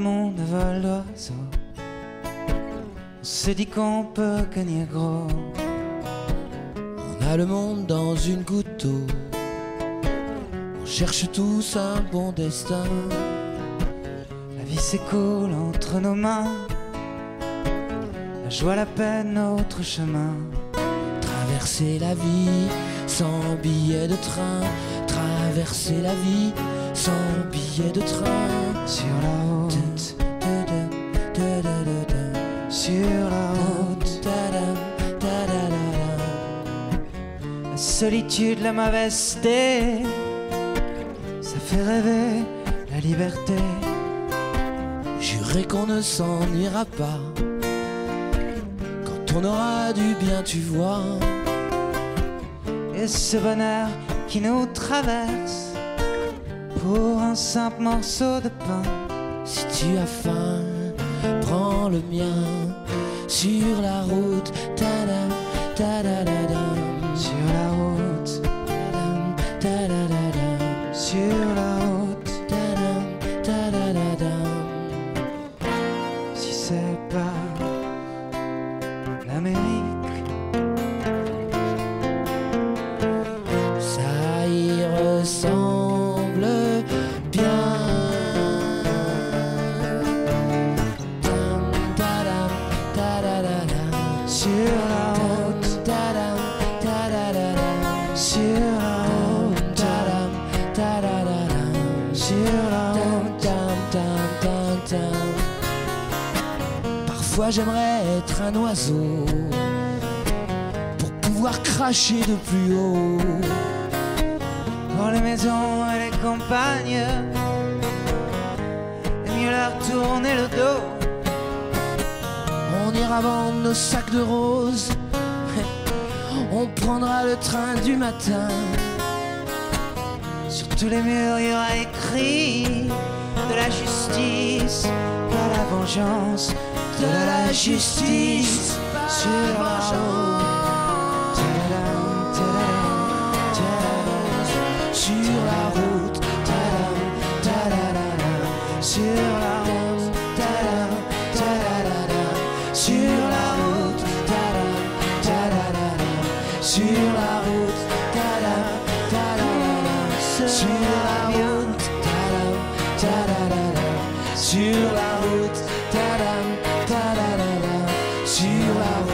monde de vol d'oiseaux. On se dit qu'on peut gagner gros. On a le monde dans une goutte d'eau. On cherche tous un bon destin. La vie s'écoule entre nos mains. La joie, la peine, notre chemin. Traverser la vie sans billet de train. Traverser la vie sans billet de train. Sur la route, sur la route. La solitude, la mauvaise idée. Ça fait rêver la liberté. Jurez qu'on ne s'ennuiera pas. Quand on aura du bien, tu vois. Et ce bonheur qui nous traverse pour un simple morceau de pain. Si tu as faim, prends le mien sur la route. Tadam, tadadadam. Sur la route, tadadadam. sur la route. Parfois j'aimerais être un oiseau pour pouvoir cracher de plus haut. Pour les maisons et les campagnes, et mieux leur tourner le dos. On ira vendre nos sacs de roses. On prendra le train du matin. Sur tous les murs, il y aura écrit de la justice, de la vengeance, de la justice sur la route. Sur la route. Sur la sur la route, ta-da, sur la route, ta ta sur la route, sur la route.